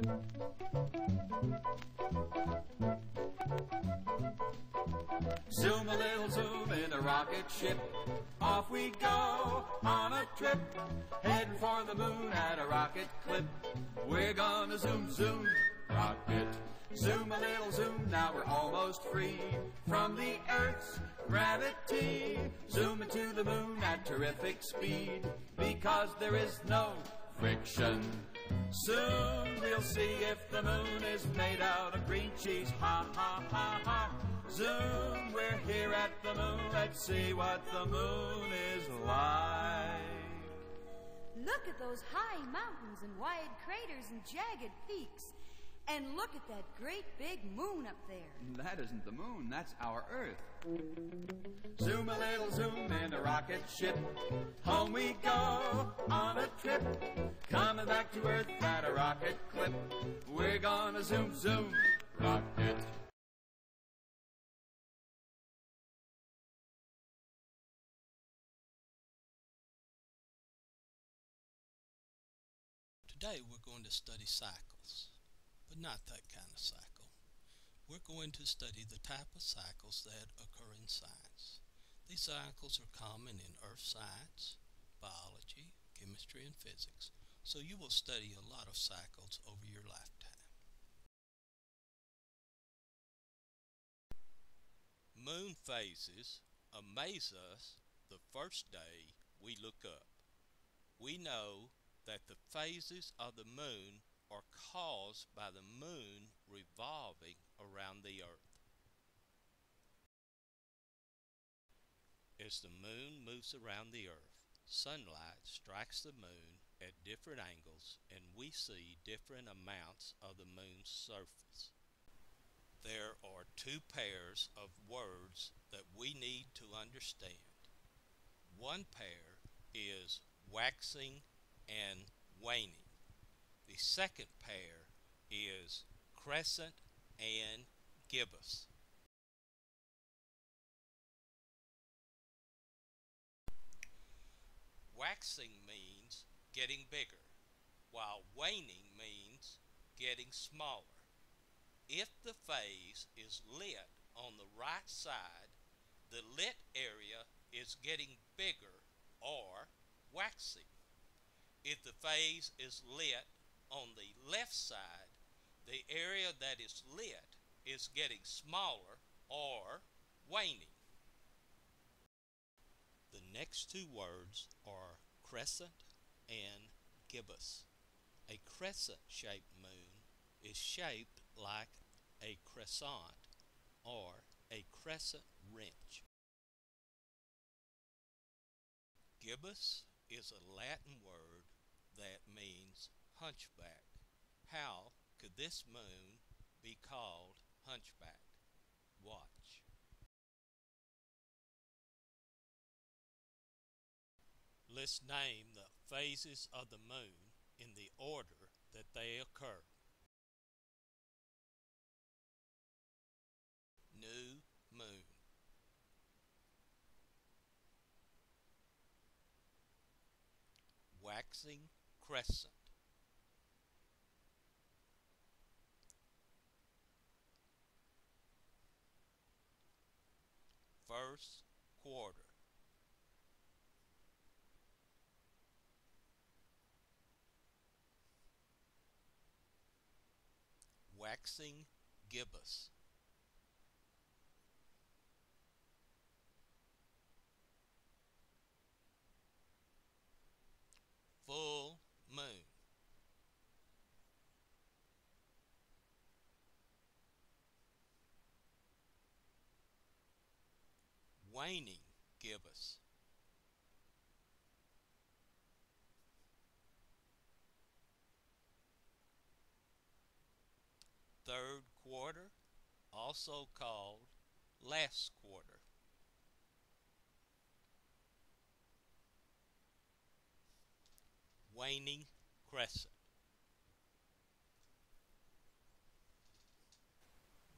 Zoom a little zoom in a rocket ship. Off we go on a trip. Heading for the moon at a rocket clip. We're gonna zoom, zoom, rocket. Zoom a little zoom, now we're almost free from the Earth's gravity. Zoom into the moon at terrific speed because there is no friction. Soon we'll see if the moon is made out of green cheese. Ha ha ha ha. Zoom, we're here at the moon. Let's see what the moon is like. Look at those high mountains and wide craters and jagged peaks. And look at that great big moon up there. That isn't the moon, that's our Earth. Zoom a little zoom in a rocket ship. Home we go on a trip. Coming back to Earth at a rocket clip. We're gonna zoom, zoom, rocket. Today we're going to study cycles, but not that kind of cycle. We're going to study the type of cycles that occur in science. These cycles are common in earth science, biology, chemistry, and physics, so you will study a lot of cycles over your lifetime. Moon phases amaze us the first day we look up. We know that the phases of the moon are caused by the moon revolving around the earth. As the moon moves around the earth, sunlight strikes the moon at different angles and we see different amounts of the moon's surface. There are two pairs of words that we need to understand. One pair is waxing and waning. The second pair is crescent and gibbous. Waxing means getting bigger, while waning means getting smaller. If the phase is lit on the right side, the lit area is getting bigger or waxing. If the phase is lit on the left side, the area that is lit is getting smaller or waning. The next two words are crescent and gibbous. A crescent-shaped moon is shaped like a crescent or a crescent wrench. Gibbous is a Latin word that means hunchback. How could this moon be called hunchback? Watch. Let's name the phases of the moon in the order that they occur. New moon. waxing crescent. First quarter. Waxing gibbous. full moon. Waning gibbous. Third quarter, also called last quarter. waning crescent.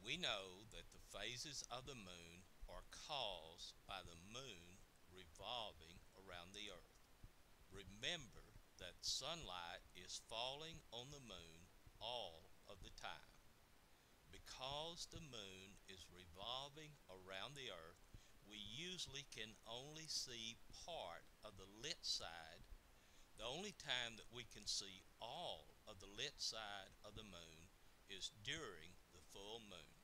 We know that the phases of the moon are caused by the moon revolving around the earth. Remember that sunlight is falling on the moon all of the time. Because the moon is revolving around the earth, we usually can only see part of the lit side. The only time that we can see all of the lit side of the moon is during the full moon.